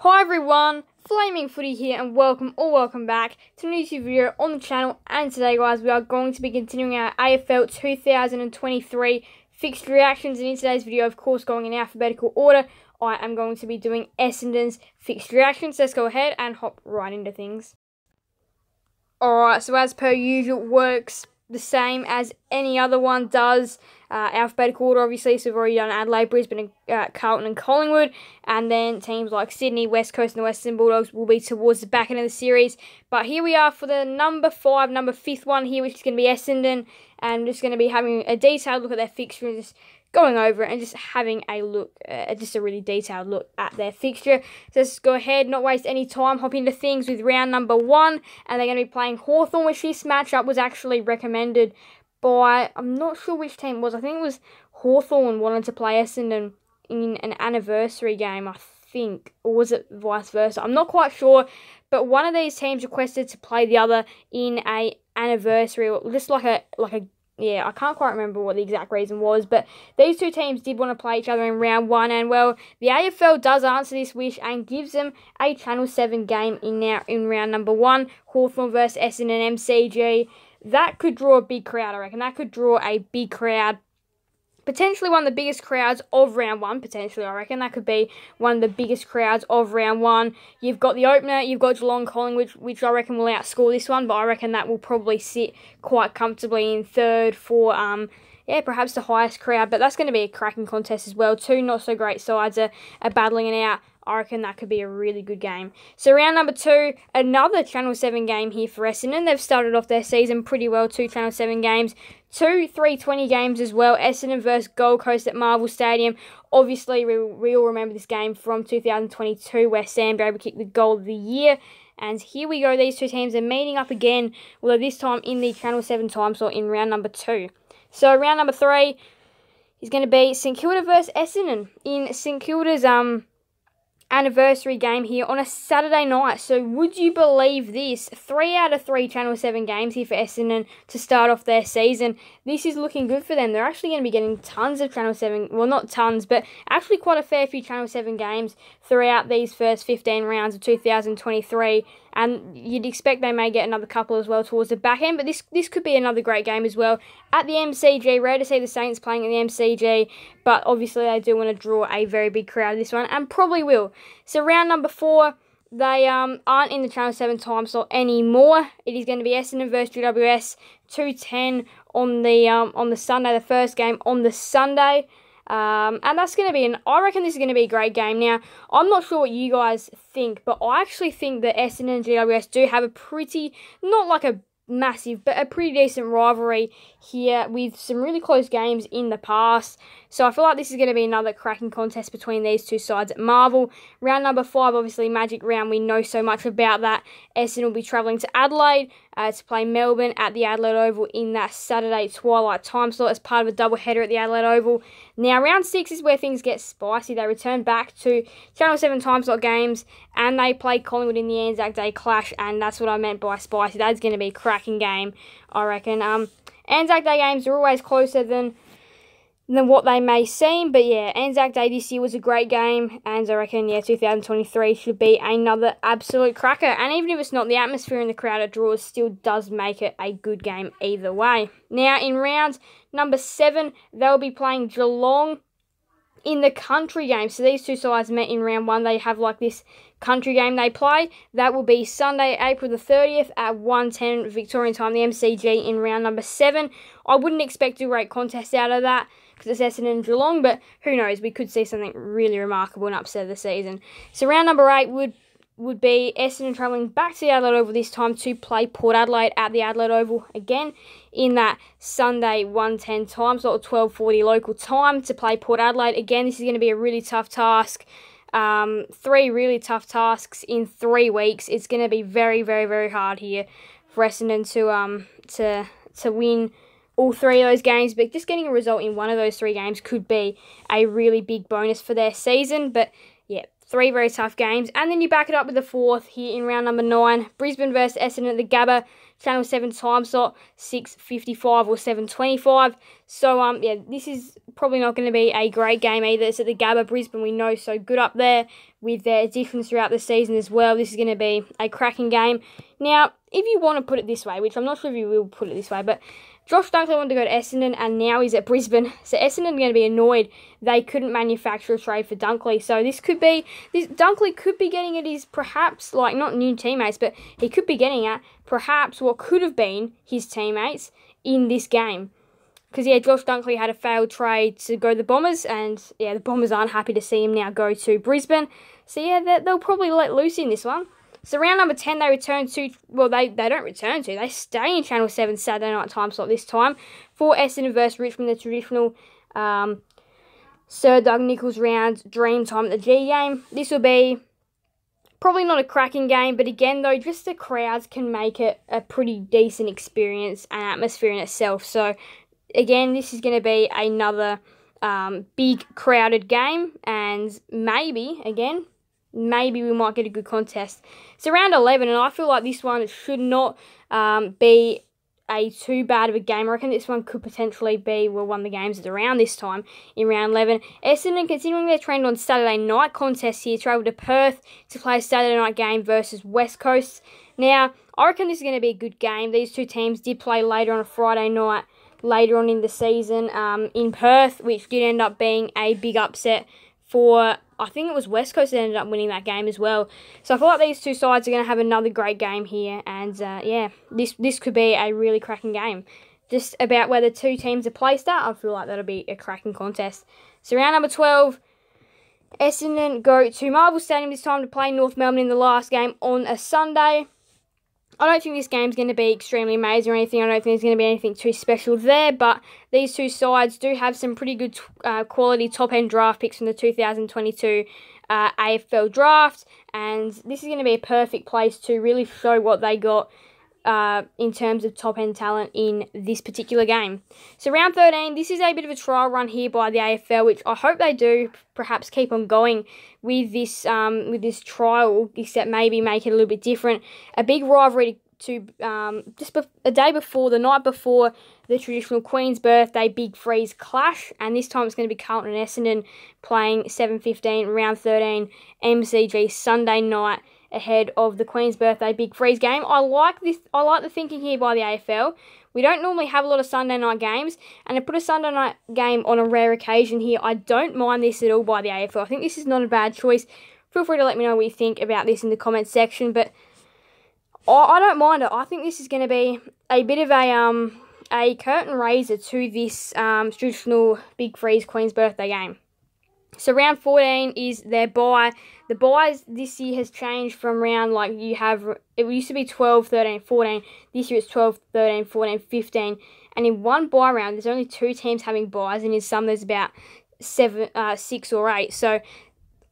Hi everyone, Flaming Footy here and welcome or welcome back to a new YouTube video on the channel and today guys we are going to be continuing our AFL 2023 fixed reactions and in today's video of course going in alphabetical order I am going to be doing Essendon's fixed reactions. Let's go ahead and hop right into things. Alright, so as per usual works the same as any other one does. Uh, alphabetical order, obviously, so we've already done Adelaide, Brisbane, uh, Carlton, and Collingwood. And then teams like Sydney, West Coast, and the Western Bulldogs will be towards the back end of the series. But here we are for the number five, number fifth one here, which is going to be Essendon. And just going to be having a detailed look at their fixtures going over it and just having a look, uh, just a really detailed look at their fixture. So let's go ahead, not waste any time, hop into things with round number one. And they're going to be playing Hawthorn, which this matchup was actually recommended by, I'm not sure which team it was. I think it was Hawthorn wanted to play Essendon in an anniversary game, I think. Or was it vice versa? I'm not quite sure. But one of these teams requested to play the other in a anniversary, just like a like a yeah, I can't quite remember what the exact reason was, but these two teams did want to play each other in round one, and well, the AFL does answer this wish and gives them a Channel 7 game in now in round number one, Hawthorn versus Essendon MCG. That could draw a big crowd, I reckon. That could draw a big crowd potentially one of the biggest crowds of round one. Potentially, I reckon that could be one of the biggest crowds of round one. You've got the opener, you've got Geelong Collingwood, which, which I reckon will outscore this one, but I reckon that will probably sit quite comfortably in third for um yeah, perhaps the highest crowd, but that's going to be a cracking contest as well. Two not so great sides are, are battling it out. I reckon that could be a really good game. So round number two, another Channel 7 game here for Essendon. They've started off their season pretty well, two Channel 7 games. Two 320 games as well. Essendon versus Gold Coast at Marvel Stadium. Obviously, we, we all remember this game from 2022 where Sam Draper kicked the goal of the year. And here we go, these two teams are meeting up again, although this time in the Channel 7 time slot in round number two. So round number three is going to be St Kilda versus Essendon in St Kilda's um anniversary game here on a Saturday night. So would you believe this? Three out of three Channel 7 games here for Essendon to start off their season. This is looking good for them. They're actually going to be getting tons of Channel 7, well not tons, but actually quite a fair few Channel 7 games throughout these first 15 rounds of 2023 and you'd expect they may get another couple as well towards the back end. But this this could be another great game as well at the MCG. Rare to see the Saints playing at the MCG, but obviously they do want to draw a very big crowd this one, and probably will. So round number four. They um, aren't in the Channel 7 time slot anymore. It is going to be Essendon versus GWS 210 on the um, on the Sunday, the first game on the Sunday. Um, and that's going to be an, I reckon this is going to be a great game. Now, I'm not sure what you guys think, but I actually think that Essendon and GWS do have a pretty, not like a massive, but a pretty decent rivalry here with some really close games in the past. So I feel like this is going to be another cracking contest between these two sides at Marvel. Round number five, obviously Magic Round, we know so much about that. Essendon will be travelling to Adelaide uh, to play Melbourne at the Adelaide Oval in that Saturday twilight time slot as part of a double header at the Adelaide Oval. Now, round six is where things get spicy. They return back to Channel 7 time slot games and they play Collingwood in the Anzac Day clash, and that's what I meant by spicy. That's going to be a cracking game, I reckon. Um, Anzac Day games are always closer than than what they may seem. But yeah, Anzac Day this year was a great game, and I reckon yeah, 2023 should be another absolute cracker. And even if it's not the atmosphere in the crowd at draws, still does make it a good game either way. Now in round number seven, they'll be playing Geelong in the country game. So these two sides met in round one. They have like this country game they play. That will be Sunday, April the 30th at 1.10 Victorian time, the MCG in round number seven. I wouldn't expect a great contest out of that because it's Essendon and Geelong, but who knows? We could see something really remarkable and upset the season. So round number eight would would be Essendon travelling back to the Adelaide Oval this time to play Port Adelaide at the Adelaide Oval again in that Sunday 110 time slot, 1240 local time to play Port Adelaide. Again, this is going to be a really tough task. Um, three really tough tasks in three weeks. It's going to be very, very, very hard here for Essendon to um to to win all three of those games, but just getting a result in one of those three games could be a really big bonus for their season. But yeah, Three very tough games. And then you back it up with the fourth here in round number nine. Brisbane versus Essendon at the Gabba. Channel 7 time slot, 6.55 or 7.25. So, um, yeah, this is probably not going to be a great game either. It's at the Gabba. Brisbane, we know, so good up there with their additions throughout the season as well. This is going to be a cracking game. Now, if you want to put it this way, which I'm not sure if you will put it this way, but Josh Dunkley wanted to go to Essendon and now he's at Brisbane. So Essendon are going to be annoyed they couldn't manufacture a trade for Dunkley. So this could be this Dunkley could be getting at his perhaps like not new teammates, but he could be getting at perhaps what could have been his teammates in this game. Because yeah, Josh Dunkley had a failed trade to go to the Bombers, and yeah, the Bombers aren't happy to see him now go to Brisbane. So yeah, they'll probably let loose in this one. So round number 10, they return to, well, they, they don't return to, they stay in Channel 7 Saturday night time slot this time for Essendon versus Richmond, the traditional um, Sir Doug Nicholls round Dreamtime at the G game. This will be probably not a cracking game, but again, though, just the crowds can make it a pretty decent experience and atmosphere in itself. So, again, this is going to be another um, big crowded game, and maybe, again, maybe we might get a good contest. It's around 11, and I feel like this one should not um, be a too bad of a game. I reckon this one could potentially be well one of the games at around this time in round 11. Essendon continuing their trend on Saturday night contest here, travel to Perth to play a Saturday night game versus West Coast. Now, I reckon this is going to be a good game. These two teams did play later on a Friday night later on in the season um, in Perth, which did end up being a big upset for I think it was West Coast that ended up winning that game as well. So I feel like these two sides are going to have another great game here, and uh, yeah, this this could be a really cracking game. Just about where the two teams are placed at, I feel like that'll be a cracking contest. So round number twelve, Essendon go to Marvel Stadium this time to play North Melbourne in the last game on a Sunday. I don't think this game's going to be extremely amazing or anything. I don't think there's going to be anything too special there, but these two sides do have some pretty good uh, quality top end draft picks from the 2022 uh, AFL draft, and this is going to be a perfect place to really show what they got uh, in terms of top end talent in this particular game. So, round 13, this is a bit of a trial run here by the AFL, which I hope they do perhaps keep on going with this um, with this trial, except maybe make it a little bit different. A big rivalry to um, just a day before, the night before the traditional Queen's birthday big freeze clash, and this time it's going to be Carlton and Essendon playing 7:15 round 13 MCG Sunday night ahead of the Queen's birthday big freeze game. I like this. I like the thinking here by the AFL. We don't normally have a lot of Sunday night games, and to put a Sunday night game on a rare occasion here, I don't mind this at all by the AFL. I think this is not a bad choice. Feel free to let me know what you think about this in the comments section, but I, don't mind it. I think this is going to be a bit of a um a curtain raiser to this um, traditional Big Freeze Queen's birthday game. So round 14 is their bye. The byes this year has changed from round like you have it used to be 12, 13, 14. This year it's 12, 13, 14, 15. And in one bye round there's only two teams having byes and in some there's about seven uh, six or eight. So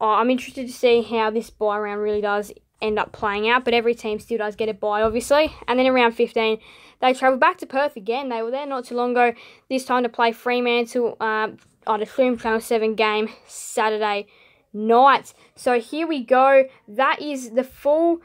uh, I'm interested to see how this bye round really does end up playing out, but every team still does get a bye, obviously. And then around 15, they travel back to Perth again. They were there not too long ago, this time to play Fremantle. Uh, I'd assume Channel 7 game Saturday night. So here we go. That is the full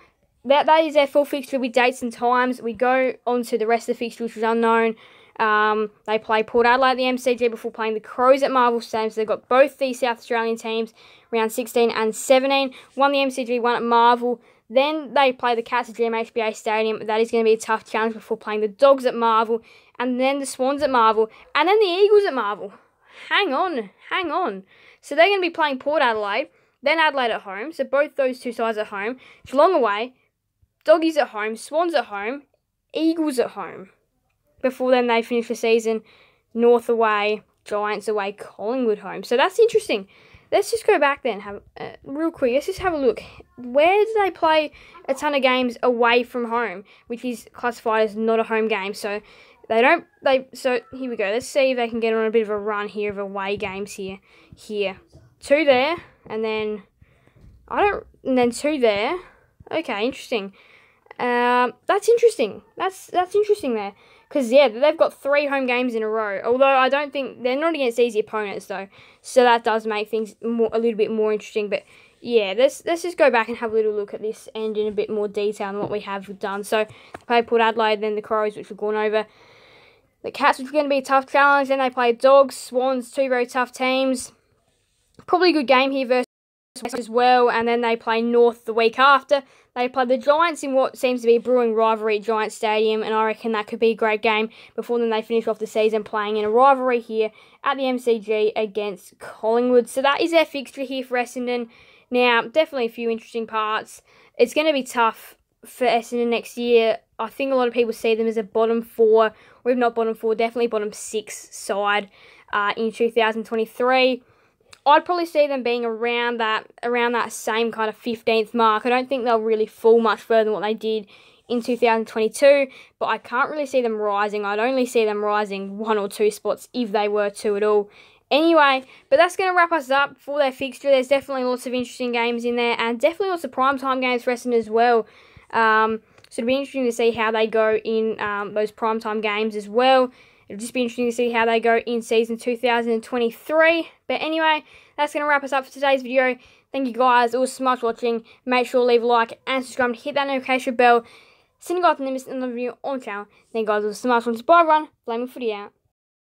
that that is their full fixture with dates and times. We go on to the rest of the fixture, which is unknown. Um, they play Port Adelaide at the MCG before playing the Crows at Marvel Stadium. So they've got both the South Australian teams, round 16 and 17. One the MCG, one at Marvel. Then they play the Cats at GMHBA Stadium. That is going to be a tough challenge before playing the Dogs at Marvel. And then the Swans at Marvel. And then the Eagles at Marvel hang on, hang on. So they're going to be playing Port Adelaide, then Adelaide at home. So both those two sides at home. Geelong away, Doggies at home, Swans at home, Eagles at home. Before then, they finish the season North away, Giants away, Collingwood home. So that's interesting. Let's just go back then, have uh, real quick. Let's just have a look. Where do they play a ton of games away from home, which is classified as not a home game? So they don't. They so here we go. Let's see if they can get on a bit of a run here of away games here. Here, two there, and then I don't. And then two there. Okay, interesting. Um, that's interesting. That's that's interesting there. Because yeah, they've got three home games in a row. Although I don't think they're not against easy opponents though, so that does make things more a little bit more interesting. But yeah, let's let's just go back and have a little look at this end in a bit more detail than what we have done. So, they played Port Adelaide, then the Crows, which we've gone over. The Cats, which are going to be a tough challenge. Then they played Dogs, Swans, two very tough teams. Probably a good game here versus as well. And then they play North the week after. They play the Giants in what seems to be a brewing rivalry at Giant Stadium, and I reckon that could be a great game before then they finish off the season playing in a rivalry here at the MCG against Collingwood. So that is their fixture here for Essendon. Now, definitely a few interesting parts. It's going to be tough for Essendon next year. I think a lot of people see them as a bottom four, or if not bottom four, definitely bottom six side uh, in 2023. I'd probably see them being around that around that same kind of 15th mark. I don't think they'll really fall much further than what they did in 2022, but I can't really see them rising. I'd only see them rising one or two spots if they were to at all. Anyway, but that's going to wrap us up for their fixture. There's definitely lots of interesting games in there and definitely lots of prime time games for Essendon as well. Um, so it'll be interesting to see how they go in um, those primetime games as well. It'll just be interesting to see how they go in season 2023. But anyway, that's going to wrap us up for today's video. Thank you guys all so much for watching. Make sure to leave a like and subscribe hit that notification bell. See you guys in the next video on the channel. Thank you guys all so much watching. Bye everyone. Flaming Footy out.